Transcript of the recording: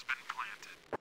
has been planted.